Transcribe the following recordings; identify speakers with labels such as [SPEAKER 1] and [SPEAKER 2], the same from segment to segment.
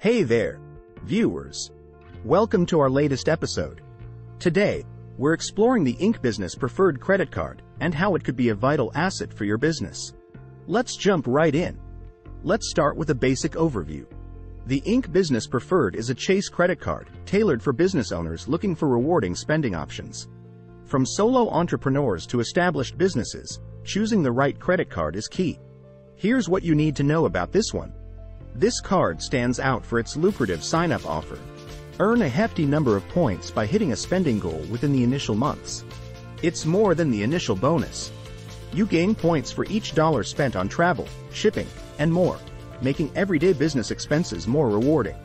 [SPEAKER 1] Hey there, viewers. Welcome to our latest episode. Today, we're exploring the Ink Business Preferred Credit Card and how it could be a vital asset for your business. Let's jump right in. Let's start with a basic overview. The Ink Business Preferred is a Chase credit card tailored for business owners looking for rewarding spending options. From solo entrepreneurs to established businesses, choosing the right credit card is key. Here's what you need to know about this one. This card stands out for its lucrative sign-up offer. Earn a hefty number of points by hitting a spending goal within the initial months. It's more than the initial bonus. You gain points for each dollar spent on travel, shipping, and more, making everyday business expenses more rewarding.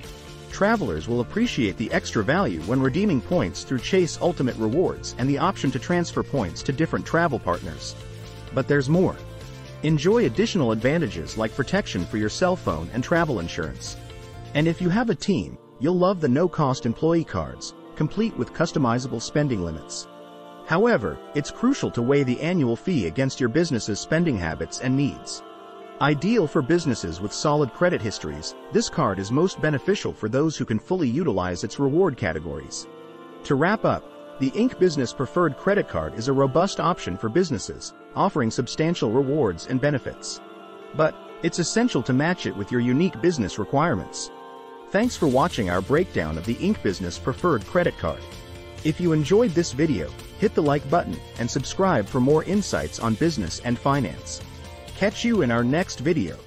[SPEAKER 1] Travelers will appreciate the extra value when redeeming points through Chase Ultimate Rewards and the option to transfer points to different travel partners. But there's more. Enjoy additional advantages like protection for your cell phone and travel insurance. And if you have a team, you'll love the no-cost employee cards, complete with customizable spending limits. However, it's crucial to weigh the annual fee against your business's spending habits and needs. Ideal for businesses with solid credit histories, this card is most beneficial for those who can fully utilize its reward categories. To wrap up, the Ink Business Preferred Credit Card is a robust option for businesses, offering substantial rewards and benefits. But, it's essential to match it with your unique business requirements. Thanks for watching our breakdown of the Ink Business Preferred Credit Card. If you enjoyed this video, hit the like button and subscribe for more insights on business and finance. Catch you in our next video.